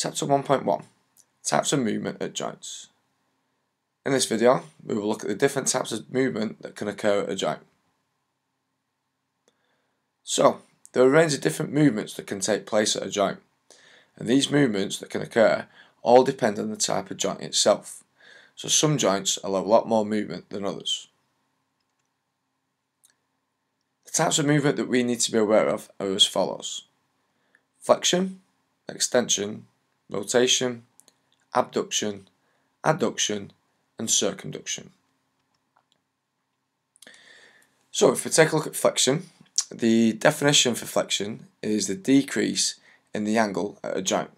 Chapter 1.1 Types of movement at joints. In this video, we will look at the different types of movement that can occur at a joint. So, there are a range of different movements that can take place at a joint, and these movements that can occur all depend on the type of joint itself. So some joints allow a lot more movement than others. The types of movement that we need to be aware of are as follows. Flexion, extension, rotation, abduction, adduction and circumduction. So if we take a look at flexion, the definition for flexion is the decrease in the angle at a joint.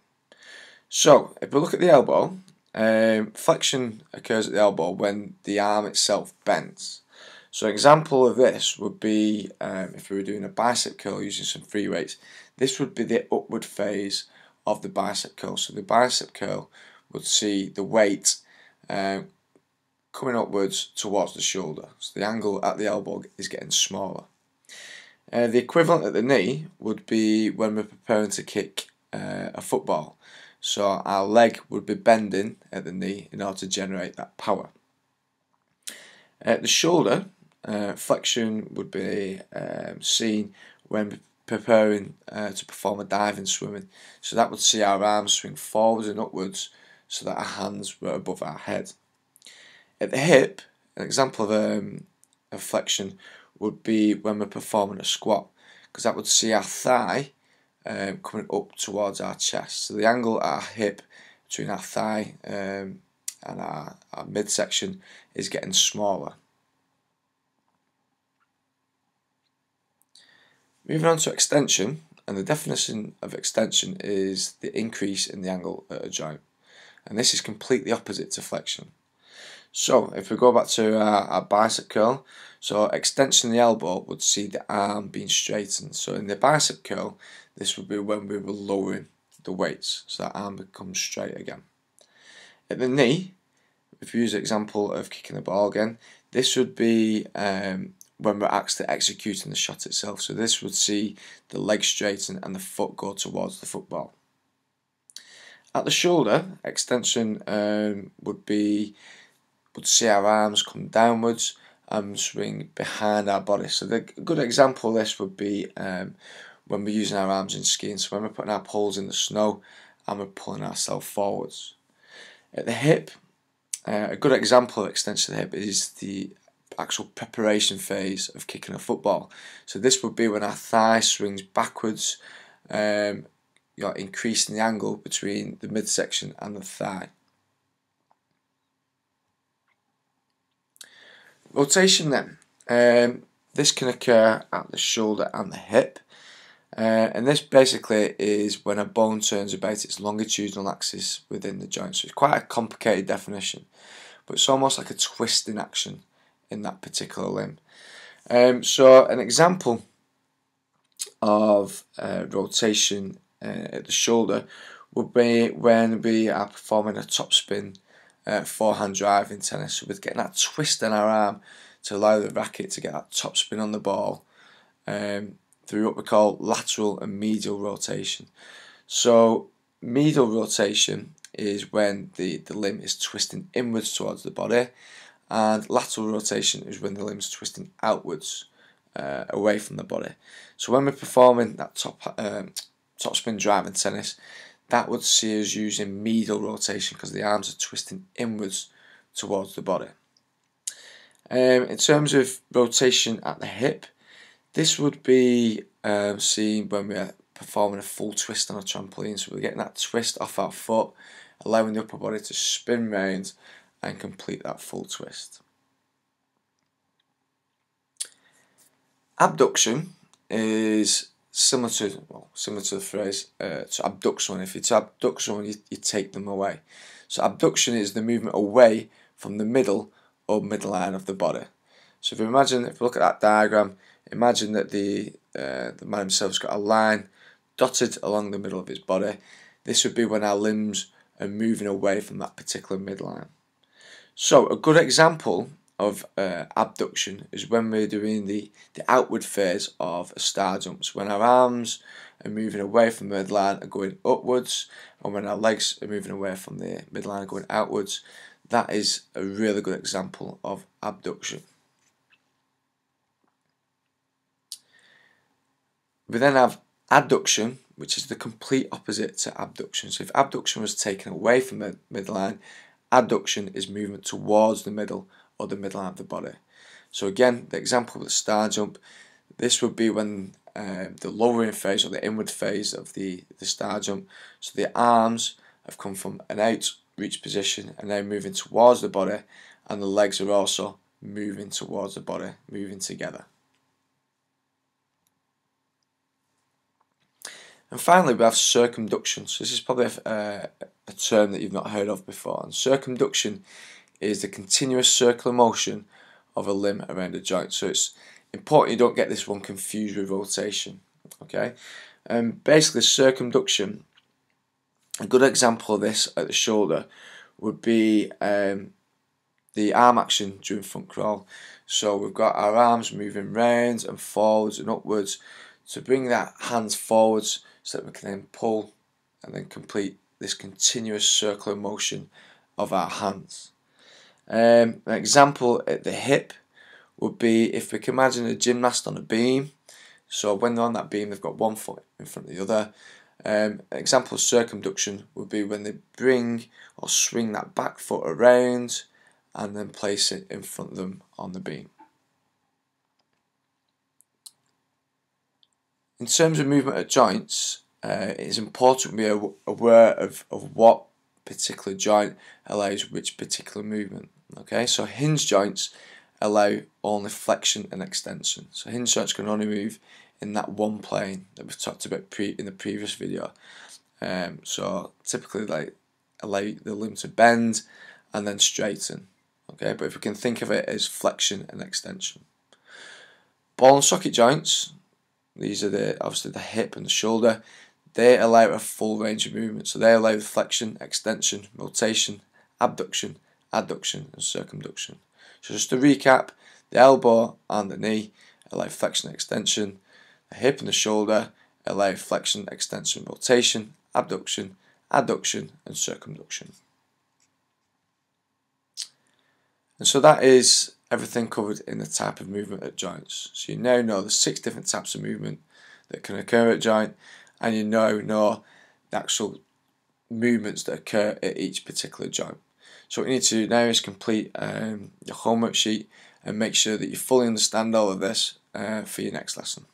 So if we look at the elbow, um, flexion occurs at the elbow when the arm itself bends. So an example of this would be um, if we were doing a bicep curl using some free weights, this would be the upward phase of the bicep curl. So the bicep curl would see the weight um, coming upwards towards the shoulder. So the angle at the elbow is getting smaller. Uh, the equivalent at the knee would be when we're preparing to kick uh, a football. So our leg would be bending at the knee in order to generate that power. At the shoulder, uh, flexion would be um, seen when preparing uh, to perform a dive in swimming. So that would see our arms swing forwards and upwards so that our hands were above our head. At the hip, an example of um, a flexion would be when we're performing a squat because that would see our thigh um, coming up towards our chest. So the angle at our hip between our thigh um, and our, our midsection is getting smaller. Moving on to extension, and the definition of extension is the increase in the angle at a joint. And this is completely opposite to flexion. So if we go back to our, our bicep curl, so extension of the elbow would see the arm being straightened. So in the bicep curl, this would be when we were lowering the weights, so that arm becomes straight again. At the knee, if we use the example of kicking the ball again, this would be um, when we're actually executing the shot itself. So this would see the leg straighten and the foot go towards the football. At the shoulder, extension um, would be would see our arms come downwards and swing behind our body. So the good example of this would be um, when we're using our arms in skiing. So when we're putting our poles in the snow and we're pulling ourselves forwards. At the hip, uh, a good example of extension of the hip is the actual preparation phase of kicking a football. So this would be when our thigh swings backwards, um, you're increasing the angle between the midsection and the thigh. Rotation then. Um, this can occur at the shoulder and the hip. Uh, and this basically is when a bone turns about its longitudinal axis within the joint. So it's quite a complicated definition, but it's almost like a twisting action in that particular limb. Um, so an example of uh, rotation uh, at the shoulder would be when we are performing a topspin uh, forehand drive in tennis. We're getting that twist in our arm to allow the racket to get that topspin on the ball um, through what we call lateral and medial rotation. So medial rotation is when the, the limb is twisting inwards towards the body and lateral rotation is when the limb's twisting outwards uh, away from the body. So when we're performing that top um, top spin drive in tennis, that would see us using medial rotation because the arms are twisting inwards towards the body. Um, in terms of rotation at the hip, this would be um, seen when we're performing a full twist on a trampoline. So we're getting that twist off our foot, allowing the upper body to spin round and complete that full twist. Abduction is similar to well, similar to the phrase uh, to abduct someone. If you to abduct someone, you, you take them away. So abduction is the movement away from the middle or midline of the body. So if you imagine, if you look at that diagram, imagine that the uh, the man himself's got a line dotted along the middle of his body. This would be when our limbs are moving away from that particular midline. So a good example of uh, abduction is when we're doing the, the outward phase of a star jump. So when our arms are moving away from the midline and going upwards, and when our legs are moving away from the midline and going outwards, that is a really good example of abduction. We then have adduction, which is the complete opposite to abduction. So if abduction was taken away from the midline, adduction is movement towards the middle or the midline of the body. So again, the example of the star jump, this would be when uh, the lowering phase or the inward phase of the, the star jump. So the arms have come from an outreach position and now moving towards the body and the legs are also moving towards the body, moving together. And finally, we have circumduction. This is probably a, a, term that you've not heard of before. And circumduction is the continuous circular motion of a limb around a joint. So it's important you don't get this one confused with rotation. Okay, um, basically circumduction. A good example of this at the shoulder would be um, the arm action during front crawl. So we've got our arms moving round and forwards and upwards to bring that hands forwards so that we can then pull and then complete this continuous circular motion of our hands. Um, an example at the hip would be if we can imagine a gymnast on a beam. So when they're on that beam, they've got one foot in front of the other. Um, an example of circumduction would be when they bring or swing that back foot around and then place it in front of them on the beam. In terms of movement at joints, uh, it's important to be aware of, of what particular joint allows which particular movement. Okay, so hinge joints allow only flexion and extension. So hinge joints can only move in that one plane that we've talked about pre in the previous video. Um, so typically like allow the limb to bend and then straighten. Okay, but if we can think of it as flexion and extension. Ball and socket joints these are the obviously the hip and the shoulder. They allow a full range of movement. So they allow flexion, extension, rotation, abduction, adduction, and circumduction. So just to recap, the elbow and the knee allow flexion, extension. The hip and the shoulder allow flexion, extension, rotation, abduction, adduction, and circumduction. And so that is everything covered in the type of movement at joints. So you now know the six different types of movement that can occur at joint and you now know the actual movements that occur at each particular joint. So what you need to do now is complete um, your homework sheet and make sure that you fully understand all of this uh, for your next lesson.